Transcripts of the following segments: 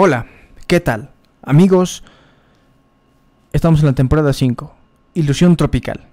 Hola, ¿qué tal? Amigos, estamos en la temporada 5, Ilusión Tropical.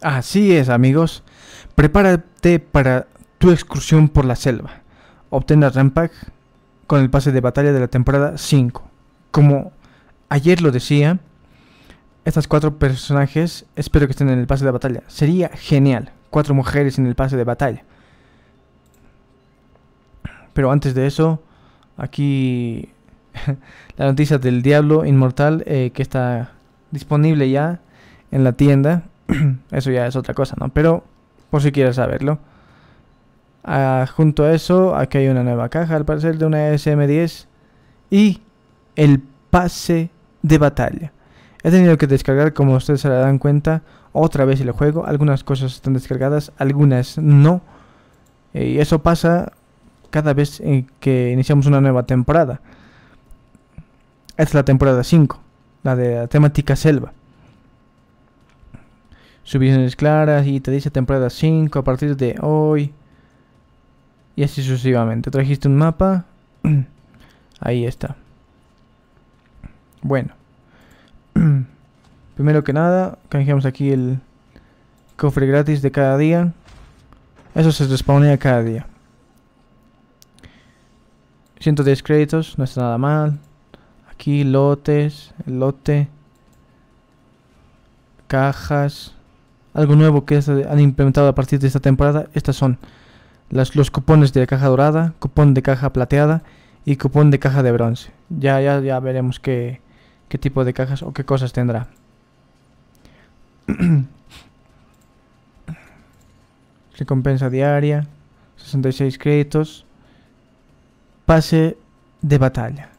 Así es, amigos. Prepárate para tu excursión por la selva. Obtén la Rampack con el pase de batalla de la temporada 5. Como ayer lo decía, estas cuatro personajes espero que estén en el pase de batalla. Sería genial. Cuatro mujeres en el pase de batalla. Pero antes de eso, aquí la noticia del Diablo Inmortal eh, que está disponible ya en la tienda. eso ya es otra cosa, ¿no? Pero por si quieres saberlo. Ah, junto a eso, aquí hay una nueva caja, al parecer de una SM10 y el pase de batalla. He tenido que descargar, como ustedes se dan cuenta, otra vez el juego. Algunas cosas están descargadas, algunas no. Y eso pasa cada vez que iniciamos una nueva temporada. Esta es la temporada 5, la de la temática selva subvenciones claras y te dice temporada 5 a partir de hoy. Y así sucesivamente. Trajiste un mapa. Ahí está. Bueno. Primero que nada, canjeamos aquí el cofre gratis de cada día. Eso se respawnea cada día. 110 créditos, no está nada mal. Aquí lotes, el lote. Cajas. Algo nuevo que han implementado a partir de esta temporada, estas son los cupones de caja dorada, cupón de caja plateada y cupón de caja de bronce. Ya, ya, ya veremos qué, qué tipo de cajas o qué cosas tendrá. Recompensa diaria, 66 créditos. Pase de batalla.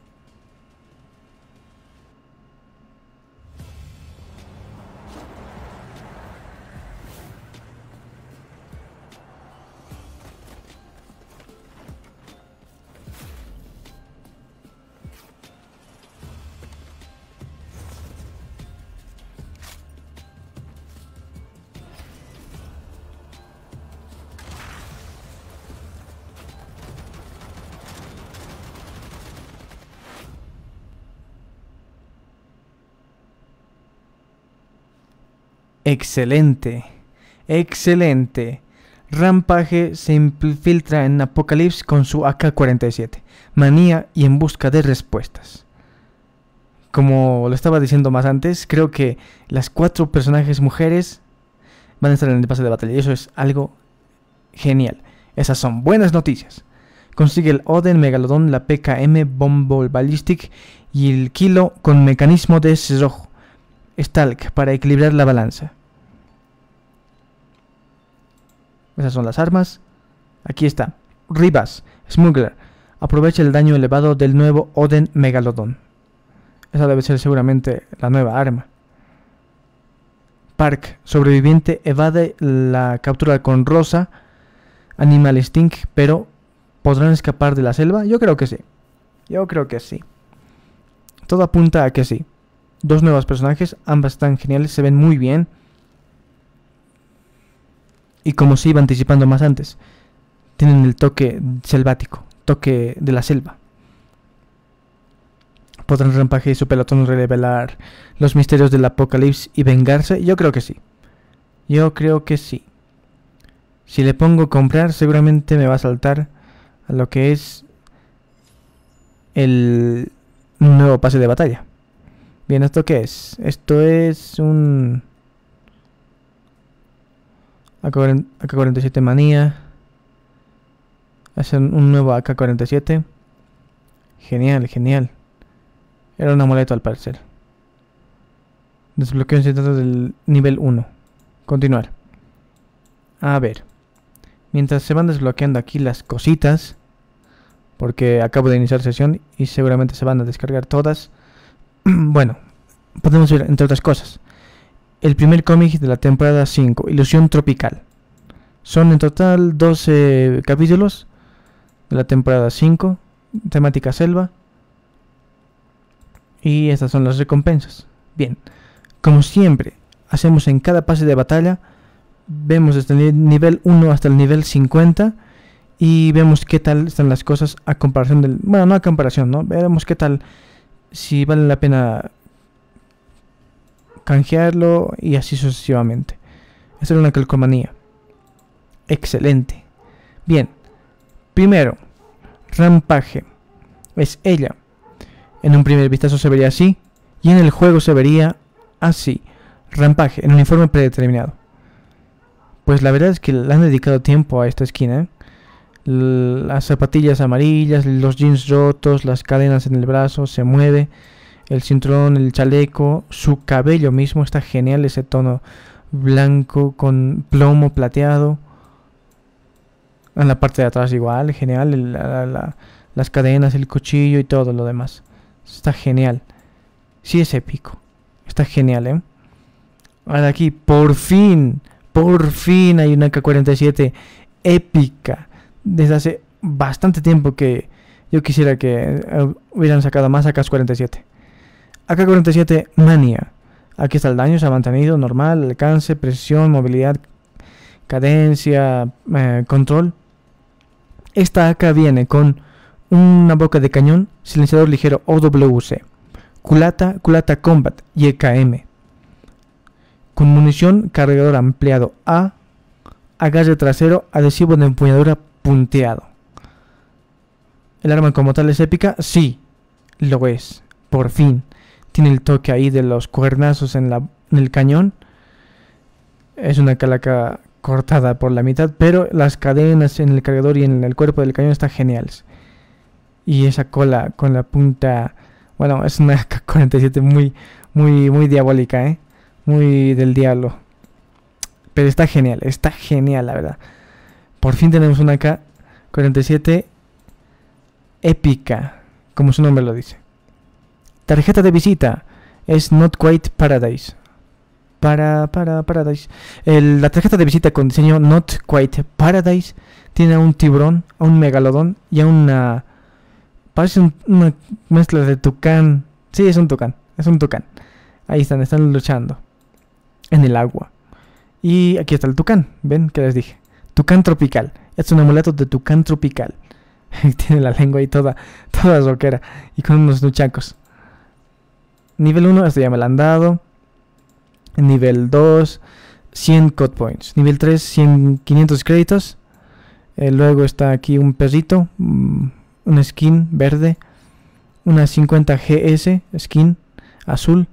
Excelente. Excelente. Rampage se infiltra en Apocalypse con su AK-47. Manía y en busca de respuestas. Como lo estaba diciendo más antes, creo que las cuatro personajes mujeres van a estar en el pase de batalla. Y eso es algo genial. Esas son buenas noticias. Consigue el Oden Megalodon, la PKM Bombo Ballistic y el Kilo con mecanismo de rojo. Stalk para equilibrar la balanza. Esas son las armas. Aquí está. Rivas, Smuggler. Aprovecha el daño elevado del nuevo Oden Megalodon. Esa debe ser seguramente la nueva arma. Park, sobreviviente, evade la captura con Rosa. Animal Stink, pero ¿podrán escapar de la selva? Yo creo que sí. Yo creo que sí. Todo apunta a que sí. Dos nuevos personajes, ambas están geniales, se ven muy bien. Y como se iba anticipando más antes, tienen el toque selvático, toque de la selva. ¿Podrán Rampaje y su pelotón revelar los misterios del apocalipsis y vengarse? Yo creo que sí. Yo creo que sí. Si le pongo comprar, seguramente me va a saltar a lo que es el nuevo pase de batalla. Bien, ¿esto qué es? Esto es un... AK-47 manía. Es un nuevo AK-47. Genial, genial. Era un amuleto al parecer. Desbloqueo incendiario del nivel 1. Continuar. A ver. Mientras se van desbloqueando aquí las cositas. Porque acabo de iniciar sesión y seguramente se van a descargar todas. bueno, podemos ver entre otras cosas. El primer cómic de la temporada 5, Ilusión Tropical. Son en total 12 capítulos de la temporada 5, temática selva. Y estas son las recompensas. Bien, como siempre hacemos en cada pase de batalla, vemos desde el nivel 1 hasta el nivel 50 y vemos qué tal están las cosas a comparación del... Bueno, no a comparación, ¿no? Veremos qué tal, si vale la pena canjearlo y así sucesivamente. Esta es una calcomanía. Excelente. Bien. Primero, Rampaje. Es ella. En un primer vistazo se vería así. Y en el juego se vería así. Rampaje, en un uniforme predeterminado. Pues la verdad es que le han dedicado tiempo a esta esquina. ¿eh? Las zapatillas amarillas, los jeans rotos, las cadenas en el brazo, se mueve. El cinturón, el chaleco, su cabello mismo está genial, ese tono blanco con plomo plateado. En la parte de atrás igual, genial. las cadenas, el cuchillo y todo lo demás. Está genial. Sí es épico. Está genial, ¿eh? Ahora aquí, por fin, por fin hay una K-47 épica. Desde hace bastante tiempo que yo quisiera que eh, hubieran sacado más AK-47. AK-47 Mania. Aquí está el daño, se ha mantenido normal, alcance, presión, movilidad, cadencia, eh, control. Esta AK viene con una boca de cañón, silenciador ligero OWC, culata, culata combat y EKM. Con munición, cargador ampliado A, agarre trasero, adhesivo de empuñadura punteado. ¿El arma como tal es épica? Sí, lo es. Por fin. Tiene el toque ahí de los cuernazos en, el cañón. Es una calaca cortada por la mitad, pero las cadenas en el cargador y en el cuerpo del cañón están geniales. Y esa cola con la punta, bueno, es una K-47 muy, muy, muy diabólica, ¿eh? Muy del diablo. Pero está genial, está genial, la verdad. Por fin tenemos una K-47 épica, como su nombre lo dice. Tarjeta de visita es Not Quite Paradise para, para Paradise. la tarjeta de visita con diseño Not Quite Paradise tiene a un tiburón, a un megalodón y a una... Parece una mezcla de tucán. Sí, es un tucán, es un tucán. Ahí están, están luchando. En el agua. Y aquí está el tucán, ¿ven? Que les dije. Tucán tropical. Es un amuleto de tucán tropical. tiene la lengua ahí toda, toda roquera. Y con unos luchacos. Nivel 1, esto ya me lo han dado. Nivel 2, 100 code points. Nivel 3, 100, 500 créditos. Eh, luego está aquí un perrito, mm, un skin verde. Una 50 GS, skin azul.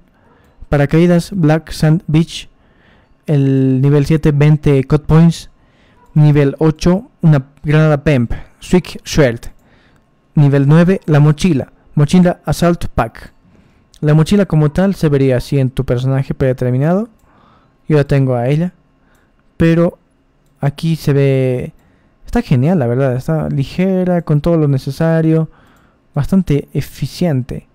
Paracaídas, Black Sand Beach. El nivel 7, 20 code points. Nivel 8, una granada PEMP, Swick Shield. Nivel 9, la mochila, mochila Assault Pack. La mochila como tal se vería así en tu personaje predeterminado. Yo la tengo a ella. Pero aquí se ve... Está genial, la verdad. Está ligera, con todo lo necesario. Bastante eficiente.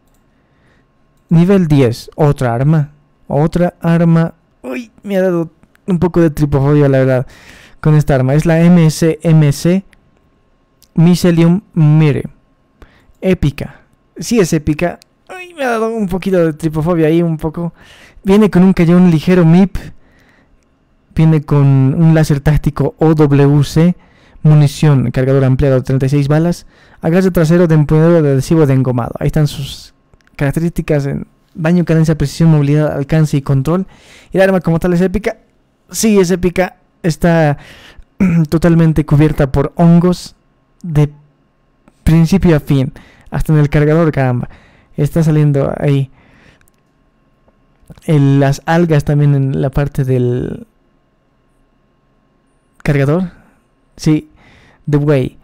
Nivel 10. Otra arma. Otra arma. Uy, me ha dado un poco de tripofobia, la verdad. Con esta arma. Es la MSMC Mycelium Mire. Épica. Sí es épica me ha dado un poquito de tripofobia ahí, un poco. Viene con un cañón ligero MIP. Viene con un láser táctico OWC. munición, cargador ampliado de 36 balas, agarre trasero de empuñadura de adhesivo de engomado. Ahí están sus características en daño, cadencia, precisión, movilidad, alcance y control. Y el arma como tal es épica. Sí, es épica. Está totalmente cubierta por hongos de principio a fin. Hasta en el cargador, caramba. Está saliendo ahí. las algas también en la parte del cargador. Sí, The Way.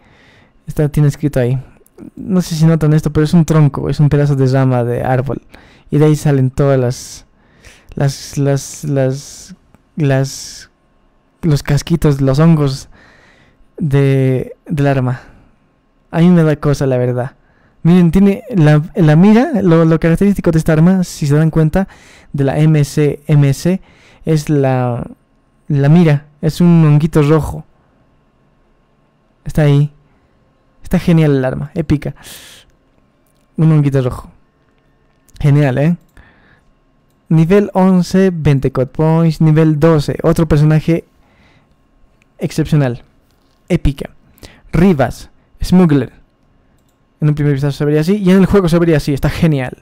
Está, tiene escrito ahí. No sé si notan esto, pero es un tronco, es un pedazo de rama de árbol. Y de ahí salen todas las. Las. Las. Las. las los casquitos, los hongos de, del arma. A mí me da cosa, la verdad. Miren, tiene la, la mira, lo, lo, característico de esta arma, si se dan cuenta, de la MC, es la, la mira, es un honguito rojo. Está ahí. Está genial el arma, épica. Un honguito rojo. Genial, ¿eh? Nivel 11, 20 code points. Nivel 12, otro personaje excepcional. Épica. Rivas, Smuggler. En un primer vistazo se vería así. Y en el juego se vería así. Está genial.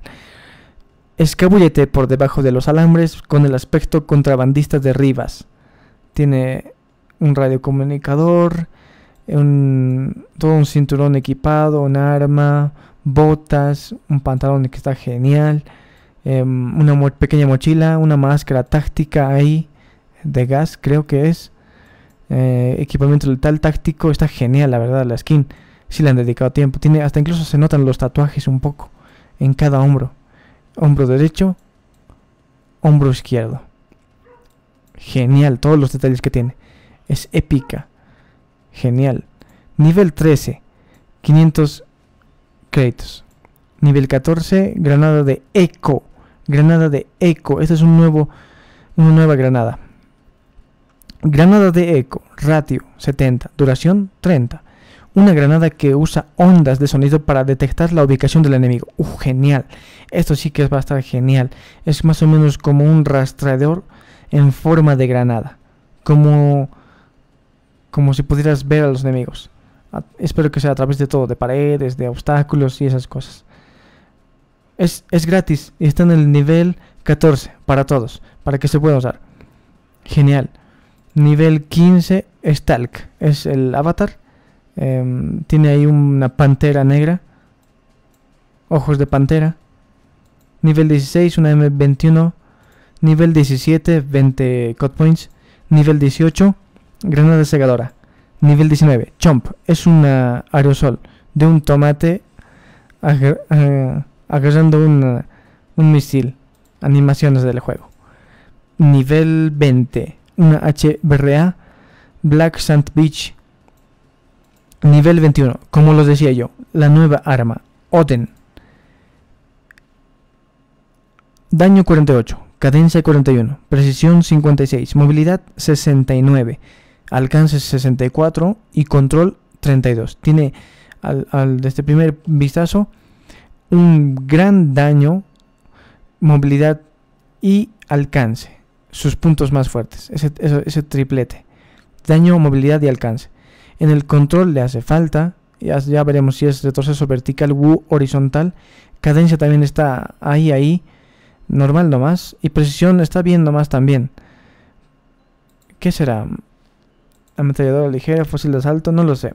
Escabullete por debajo de los alambres con el aspecto contrabandista de Rivas. Tiene un radiocomunicador, un, todo un cinturón equipado, un arma, botas, un pantalón que está genial, em, una pequeña mochila, una máscara táctica ahí de gas, creo que es. Eh, equipamiento letal táctico, está genial, la verdad, la skin. Si le han dedicado tiempo. Tiene, hasta incluso se notan los tatuajes un poco en cada hombro. Hombro derecho, hombro izquierdo. Genial, todos los detalles que tiene. Es épica. Genial. Nivel 13, 500 créditos. Nivel 14, granada de eco. Granada de eco. Esta es un nuevo, una nueva granada. Granada de eco, ratio 70, duración 30. Una granada que usa ondas de sonido para detectar la ubicación del enemigo. Uh, genial. Esto sí que va a estar genial. Es más o menos como un rastreador en forma de granada. Como, como si pudieras ver a los enemigos. espero que sea a través de todo, de paredes, de obstáculos y esas cosas. Es, es gratis y está en el nivel 14 para todos, para que se pueda usar. Genial. Nivel 15, Stalk. Es el avatar Em, tiene ahí una pantera negra. Ojos de pantera. Nivel 16, una M21. Nivel 17, 20 cut points. Nivel 18, granada segadora. Nivel 19, chomp. Es una aerosol de un tomate eh, agarrando un, un misil. Animaciones del juego. Nivel 20, una HBRA. Black Sand Beach Nivel 21, como los decía yo, la nueva arma, Oden. Daño 48, cadencia 41, precisión 56, movilidad 69, alcance 64 y control 32. Tiene al, al este primer vistazo un gran daño, movilidad y alcance. Sus puntos más fuertes, ese, ese triplete. Daño, movilidad y alcance. En el control le hace falta, ya, ya veremos si es retroceso vertical u horizontal. Cadencia también está ahí, ahí, normal nomás. Y precisión está bien nomás también. ¿Qué será? Ametralladora ligera, fósil de asalto, no lo sé.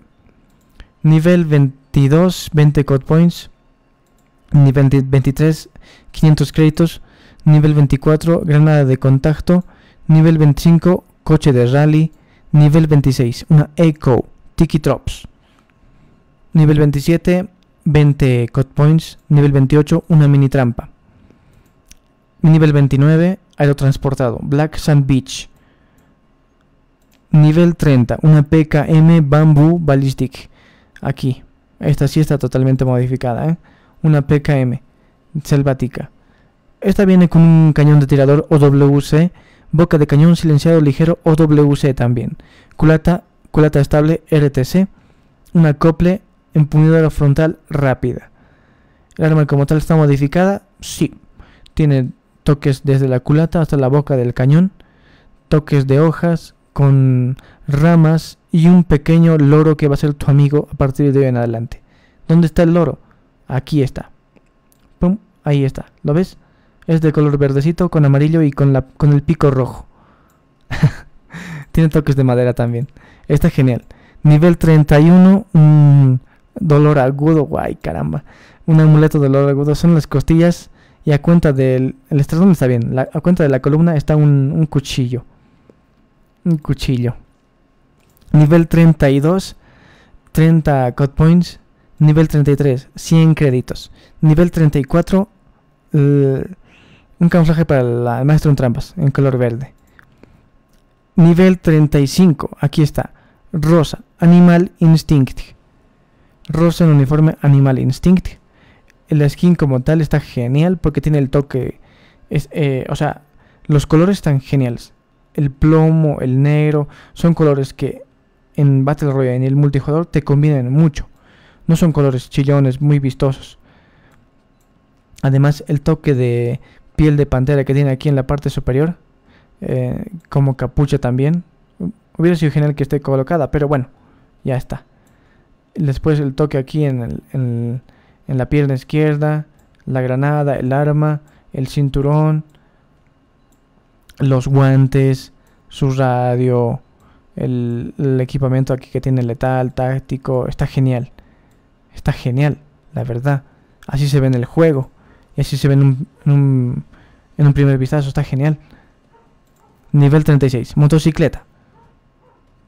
Nivel 22, 20 code points. Nivel 23, 500 créditos. Nivel 24, granada de contacto. Nivel 25, coche de rally. Nivel 26, una Echo. Tiki Drops. Nivel 27, 20 cut points. Nivel 28, una mini trampa. Nivel 29, aerotransportado. Black Sand Beach. Nivel 30, una PKM Bamboo Ballistic. Aquí. Esta sí está totalmente modificada. ¿eh? Una PKM selvática. Esta viene con un cañón de tirador OWC, boca de cañón silenciado ligero OWC también, culata culata estable RTC, un acople empuñadura frontal rápida. El arma como tal está modificada, sí. Tiene toques desde la culata hasta la boca del cañón, toques de hojas con ramas y un pequeño loro que va a ser tu amigo a partir de hoy en adelante. ¿Dónde está el loro? Aquí está. Pum, ahí está. ¿Lo ves? Es de color verdecito con amarillo y con, la, con el pico rojo. Tiene toques de madera también. Está genial. Nivel 31, un dolor agudo. Guay, caramba. Un amuleto de dolor agudo. Son las costillas. Y a cuenta del... El estradón está bien. a cuenta de la columna está un, un cuchillo. Un cuchillo. Nivel 32, 30 code points. Nivel 33, 100 créditos. Nivel 34, un camuflaje para el maestro en trampas, en color verde. Nivel 35, aquí está. Rosa, Animal Instinct. Rosa en uniforme Animal Instinct. El skin como tal está genial porque tiene el toque. Es, eh, o sea, los colores están geniales. El plomo, el negro, son colores que en Battle Royale y el multijugador te convienen mucho. No son colores chillones muy vistosos. Además, el toque de piel de pantera que tiene aquí en la parte superior, eh, como capucha también, hubiera sido genial que esté colocada, pero bueno, ya está. Después el toque aquí en, el, en, la pierna izquierda, la granada, el arma, el cinturón, los guantes, su radio, el, el, equipamiento aquí que tiene letal, táctico, está genial. Está genial, la verdad. Así se ve en el juego. Y así se ve en un, primer vistazo. Está genial. Nivel 36. Motocicleta.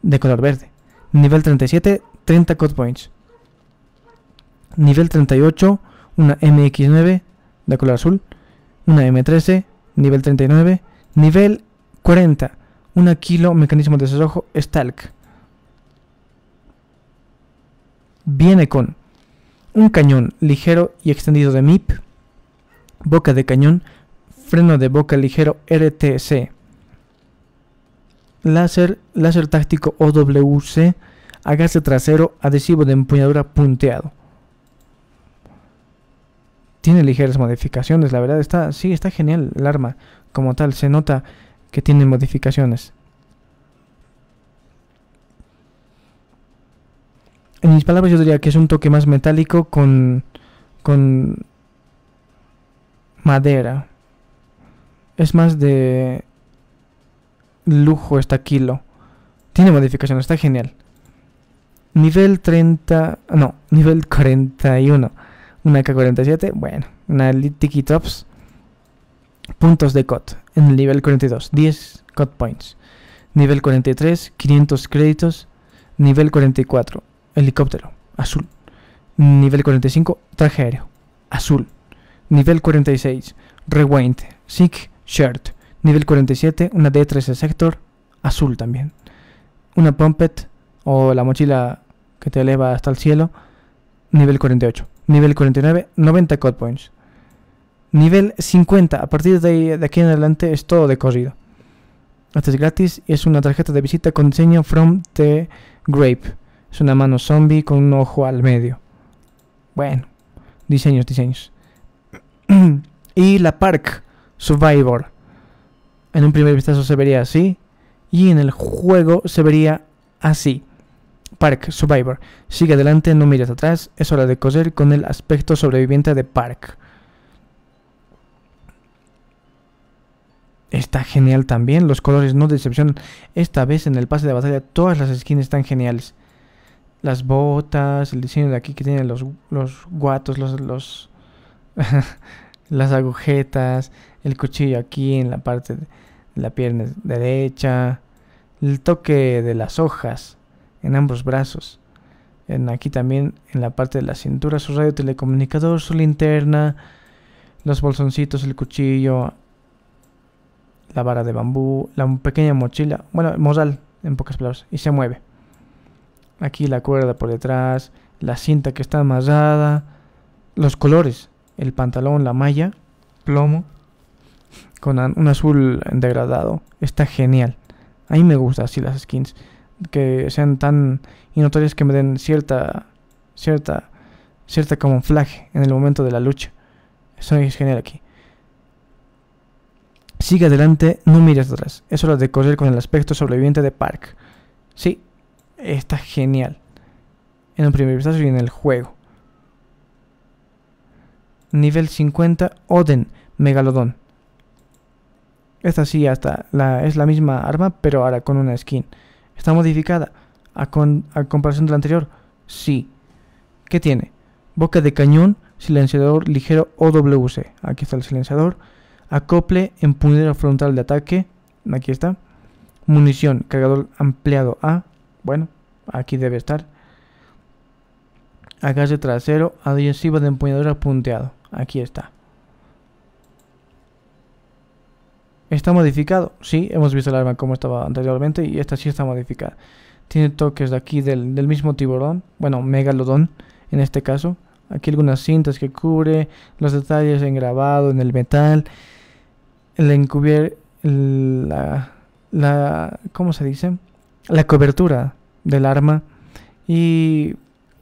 De color verde. Nivel 37. 30 code points. Nivel 38. Una MX9 de color azul. Una M13. Nivel 39. Nivel 40. Una kilo mecanismo de cerrojo Stalk. Viene con un cañón ligero y extendido de MIP, boca de cañón, freno de boca ligero RTC, láser, láser táctico OWC, agaste trasero, adhesivo de empuñadura punteado. Tiene ligeras modificaciones, la verdad está, sí, está genial el arma como tal, se nota que tiene modificaciones. en mis palabras yo diría que es un toque más metálico con, con madera. Es más de lujo esta kilo. Tiene modificación, está genial. Nivel 30, no, nivel 41. Una K47, bueno, una Tiki Tops. Puntos de COD en el nivel 42, 10 COD points. Nivel 43, 500 créditos. Nivel 44, Helicóptero, azul. Nivel 45, traje aéreo, azul. Nivel 46, Rewind, Sick Shirt. Nivel 47, una D3 Sector, azul también. Una Pumpet o la mochila que te eleva hasta el cielo, nivel 48. Nivel 49, 90 code points. Nivel 50, a partir de, de aquí en adelante es todo de corrido. Este es gratis y es una tarjeta de visita con diseño From the Grape. Es una mano zombie con un ojo al medio. Bueno, diseños, diseños. y la Park Survivor. En un primer vistazo se vería así. Y en el juego se vería así. Park Survivor. Sigue adelante, no mires atrás. Es hora de coser con el aspecto sobreviviente de Park. Está genial también. Los colores no decepcionan. Esta vez en el pase de batalla todas las skins están geniales las botas, el diseño de aquí que tienen los, los guatos, los, los las agujetas, el cuchillo aquí en la parte de la pierna derecha, el toque de las hojas en ambos brazos, en aquí también en la parte de la cintura, su radio telecomunicador, su linterna, los bolsoncitos, el cuchillo, la vara de bambú, la pequeña mochila, bueno, morral en pocas palabras, y se mueve. Aquí la cuerda por detrás, la cinta que está amarrada, los colores, el pantalón, la malla, plomo, con un azul degradado. Está genial. A mí me gusta así las skins. Que sean tan innotorias que me den cierta, cierta, cierta camuflaje en el momento de la lucha. Eso es genial aquí. Sigue adelante, no mires atrás. Es hora de correr con el aspecto sobreviviente de Park. Sí, Está genial. En un primer vistazo y en el juego. Nivel 50, Oden, Megalodón. Esta sí, hasta la, es la misma arma, pero ahora con una skin. ¿Está modificada? ¿A, a comparación de la anterior? Sí. ¿Qué tiene? Boca de cañón, silenciador ligero OWC. Aquí está el silenciador. Acople, empuñadura frontal de ataque. Aquí está. Munición, cargador ampliado A. Bueno, aquí debe estar. Agarre trasero, adhesivo de empuñadura punteado. Aquí está. ¿Está modificado? Sí, hemos visto el arma como estaba anteriormente y esta sí está modificada. Tiene toques de aquí del, del mismo tiburón, bueno, megalodón en este caso. Aquí algunas cintas que cubre, los detalles en grabado, en el metal, el encubier, la, la, ¿cómo se dice? La cobertura del arma y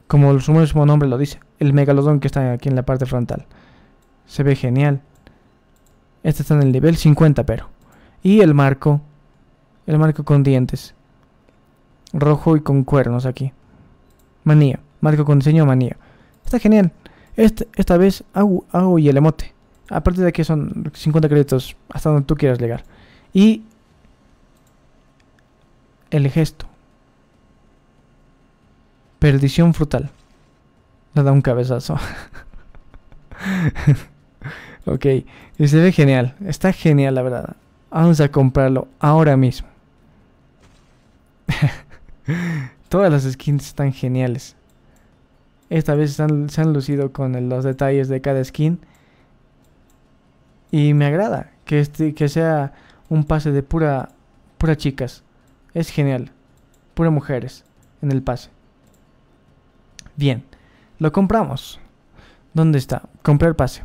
como su mismo nombre lo dice, el megalodón que está aquí en la parte frontal. Se ve genial. Este está en el nivel 50, pero. Y el marco. El marco con dientes. Rojo y con cuernos aquí. Manía. Marco con diseño manía. Está genial. Este, esta vez hago, y el emote. A partir de aquí son 50 créditos hasta donde tú quieras llegar. Y el gesto. Perdición frutal. Le da un cabezazo. ok, y se ve genial. Está genial, la verdad. Vamos a comprarlo ahora mismo. Todas las skins están geniales. Esta vez se han, lucido con los detalles de cada skin. Y me agrada que, este, que sea un pase de pura, pura chicas. Es genial. Pura mujeres en el pase. Bien, lo compramos. ¿Dónde está? Comprar pase.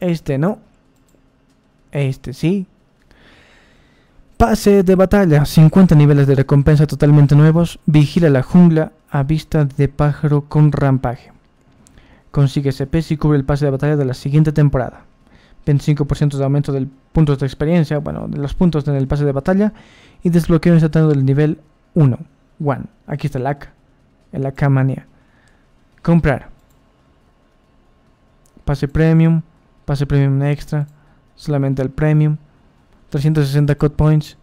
Este no. Este sí. Pase de batalla. 50 niveles de recompensa totalmente nuevos. Vigila la jungla a vista de pájaro con rampaje. Consigue SP si cubre el pase de batalla de la siguiente temporada. 25% de aumento del puntos de experiencia, bueno, de los puntos en el pase de batalla. Y desbloqueo instantáneo del nivel 1. One. Aquí está el AK. El AK Mania. Comprar. Pase premium. Pase premium extra. Solamente el premium. 360 code points.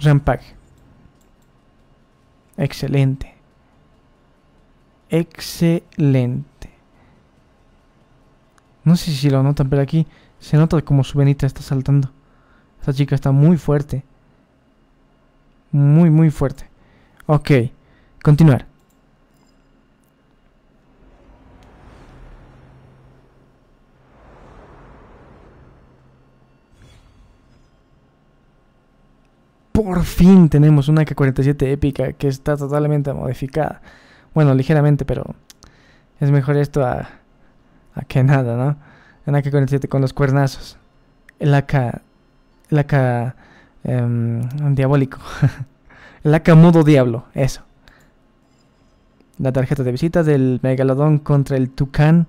Rampage. Excelente. Excelente. No sé si lo notan, pero aquí se nota como su venita está saltando. Esta chica está muy fuerte. Muy, muy fuerte. Ok. Continuar. por fin tenemos una K-47 épica que está totalmente modificada. Bueno, ligeramente, pero es mejor esto a, a que nada, ¿no? Una K-47 con los cuernazos. El AK, el AK em, diabólico. el AK mudo diablo, eso. La tarjeta de visita del Megalodón contra el Tucán.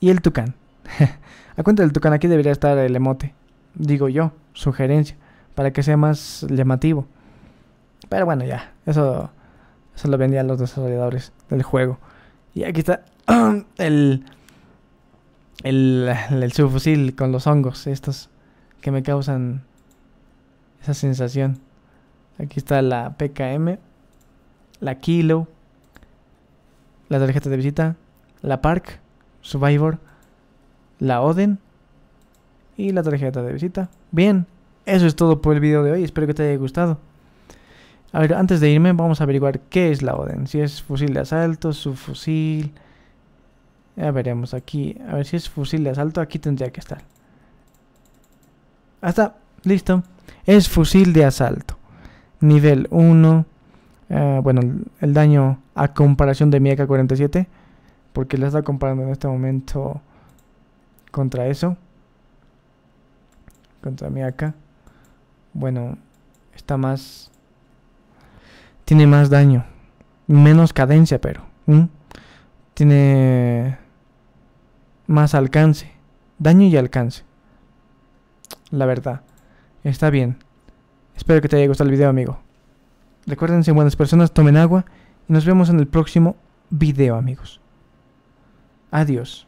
Y el Tucán. a cuenta del Tucán, aquí debería estar el emote digo yo, sugerencia, para que sea más llamativo. Pero bueno, ya, eso, eso lo vendían los desarrolladores del juego. Y aquí está el, el, el subfusil con los hongos, estos que me causan esa sensación. Aquí está la PKM, la Kilo, la tarjeta de visita, la Park, Survivor, la Oden y la tarjeta de visita. Bien, eso es todo por el video de hoy. Espero que te haya gustado. A ver, antes de irme vamos a averiguar qué es la Oden. Si es fusil de asalto, subfusil... Ya veremos aquí. A ver si es fusil de asalto. Aquí tendría que estar. Hasta. Listo. Es fusil de asalto. Nivel 1. Eh, bueno, el daño a comparación de mi AK-47. Porque la está comparando en este momento contra eso contra mí acá. Bueno, está más... Tiene más daño. Menos cadencia, pero. Tiene más alcance. Daño y alcance. La verdad. Está bien. Espero que te haya gustado el video, amigo. Recuerden ser buenas personas, tomen agua y nos vemos en el próximo video, amigos. Adiós.